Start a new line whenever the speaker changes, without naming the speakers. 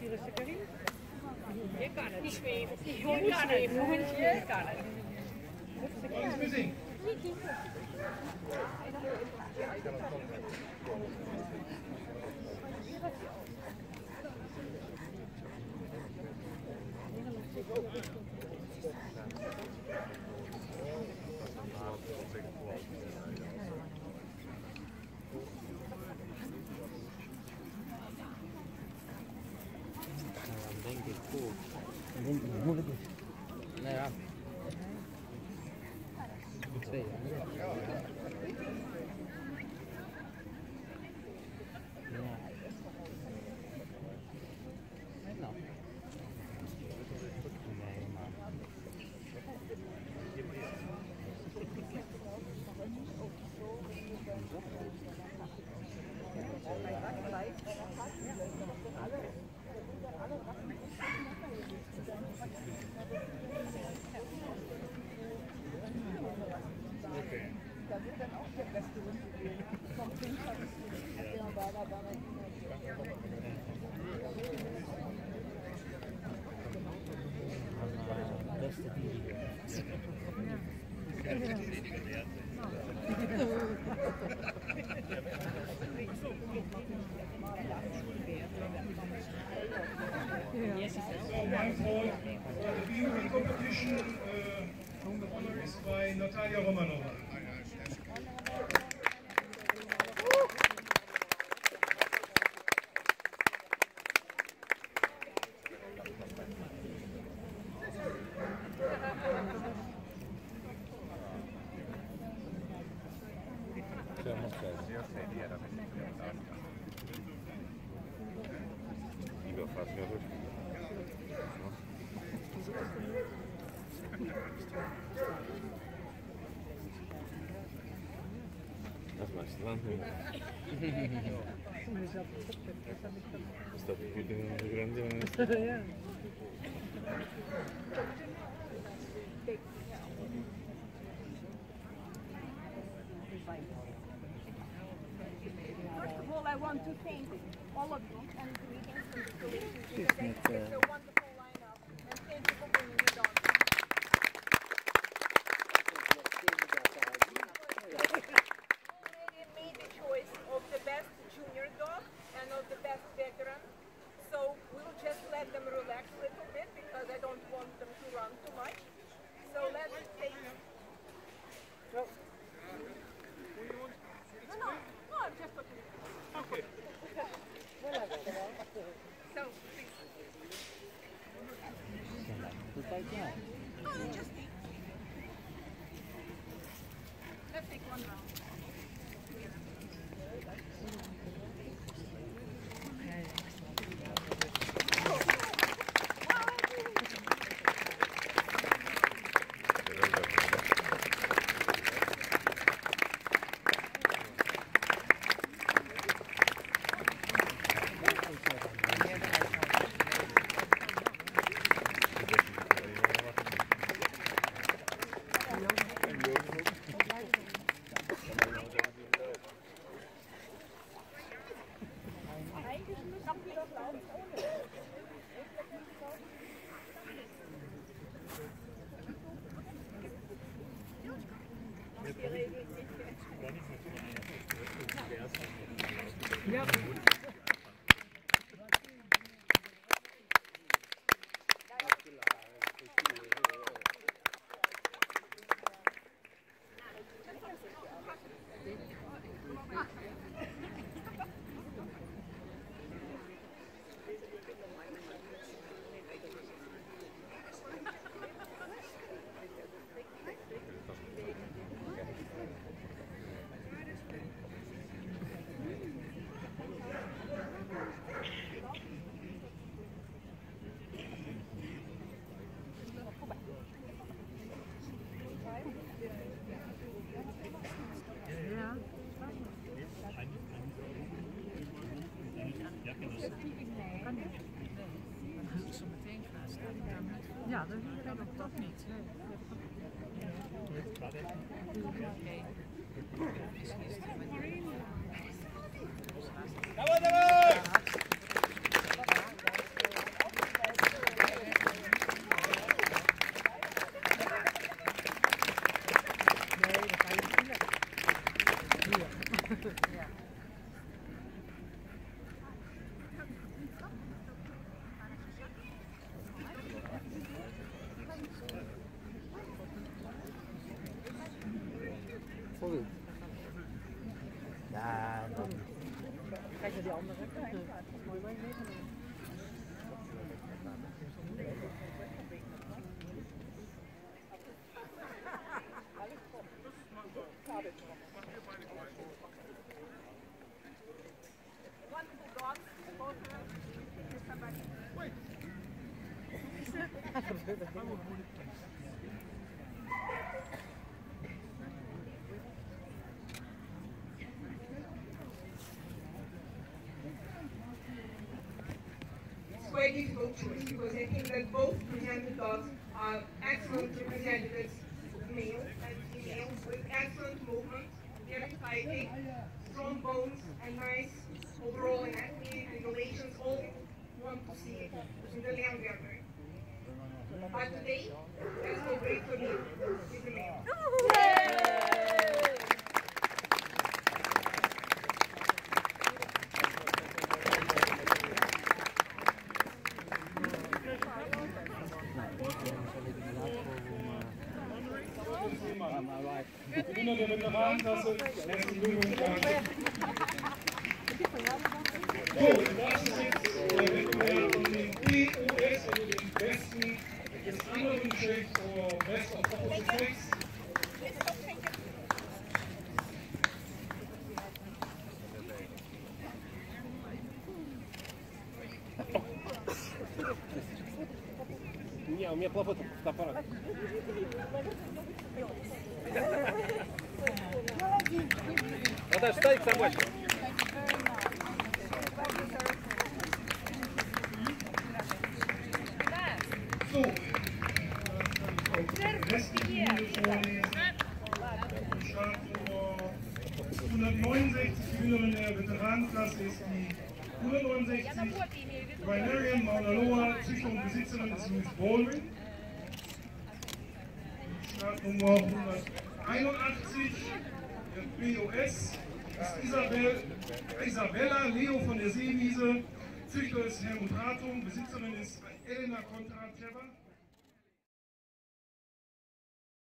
Je kan het. Die zweven. kan het. je kan het.
Je kan het. Niet
Ik denk dat het moeilijk is.
Nou ja. Twee. Ja.
One for the beauty competition, uh, honor is by Natalia Romanova.
De grens?
Ja.
First of all, I want to thank all of you and greetings from the Philippines
Hoe kijk jij?
Oh, Dat is iedereen toch niet. Oké. Voor
u? Ja, dan... Kijk naar die andere.
Dat mooi. Wait. Quite difficult choice because I think that both presented dogs are excellent representatives, male and female, with excellent movement, very fighting, strong bones, and nice overall anatomy and relations. All want to see it in the gathering. But today, there's no break for me.
Gewinner der Veteranenklasse, herzlichen Glückwunsch an. So, das ist jetzt der Wettbewerb um den POS, also den besten des anderen Checks, oder Best of Opposite Sex.
Не, у меня плохой фотоаппарат.
Natasha, take some water. Veteranenklasse ist die 169 Binarian Maunaloa Sicherung Besitzerin ist Ruth Baldwin. Startnummer 181 der POS, ist Isabel, Isabella Leo von der Seewiese, Züchter ist Helmut Hartung, Besitzerin ist Elena Kontrad-Trevor.